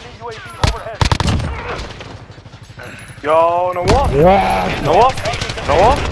Enemy UAV overhead. Yo, no off. Yeah. No off. No off.